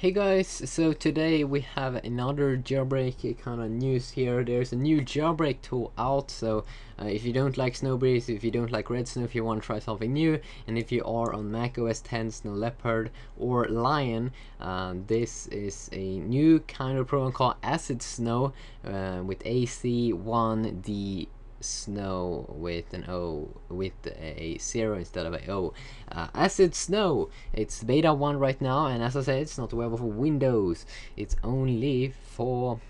Hey guys, so today we have another jailbreak kind of news here. There's a new jailbreak tool out, so uh, if you don't like Sn0wbreeze, if you don't like redsn0w, if you want to try something new, and if you are on Mac OS 10, Snow Leopard, or Lion, uh, this is a new kind of program called Ac1dSn0w uh, with AC1D snow with an O with a zero instead of a O. Uh, Ac1dSn0w, it's beta 1 right now, and as I said, it's not available for Windows. It's only for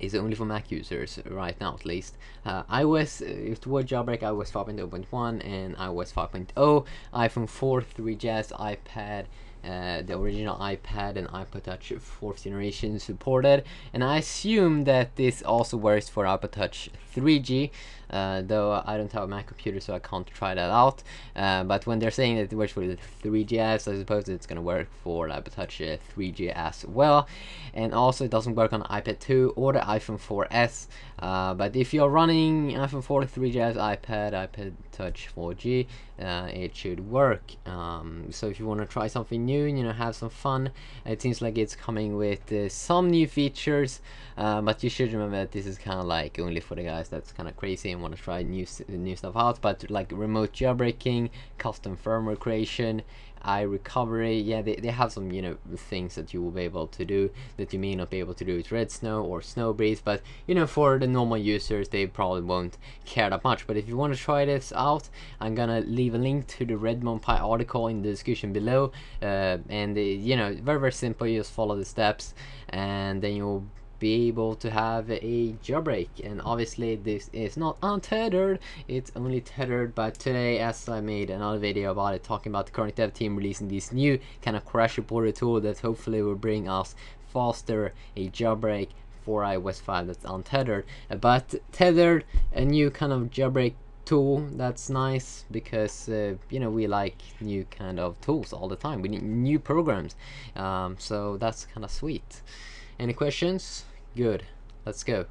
is only for Mac users right now at least. Uh, iOS, if toward jailbreak, iOS 5.0.1 and iOS 5.0, iPhone 4, 3GS, iPad, uh, the original iPad and iPod Touch 4th generation supported. And I assume that this also works for iPod Touch 3G uh, though I don't have a Mac computer so I can't try that out. Uh, but when they're saying that it works for the 3GS I suppose it's gonna work for iPod Touch 3G as well. And also it doesn't work on iPad 2 or the iPhone 4S uh, but if you're running iPhone 4, 3GS, iPad, iPad Touch 4G uh, it should work. Um, so if you want to try something new new, you know, have some fun. It seems like it's coming with uh, some new features, uh, but you should remember that this is kind of like only for the guys that's kind of crazy and want to try new new stuff out. But like remote jailbreaking, custom firmware creation, iRecovery, yeah, they, they have some, you know, things that you will be able to do that you may not be able to do with redsn0w or Snow Sn0wbreeze, but, you know, for the normal users, they probably won't care that much. But if you want to try this out, I'm gonna leave a link to the Redmond Pie article in the description below, uh, and, uh, you know, very, very simple, you just follow the steps, and then you'll be able to have a jailbreak. And obviously this is not untethered. It's only tethered but today as I made another video about it talking about the Chronic Dev team releasing this new kind of crash reporter tool that hopefully will bring us faster a jailbreak for iOS 5 that's untethered. But tethered a new kind of jailbreak tool that's nice because uh, you know we like new kind of tools all the time. We need new programs. Um, so that's kind of sweet. Any questions? Good. Let's go.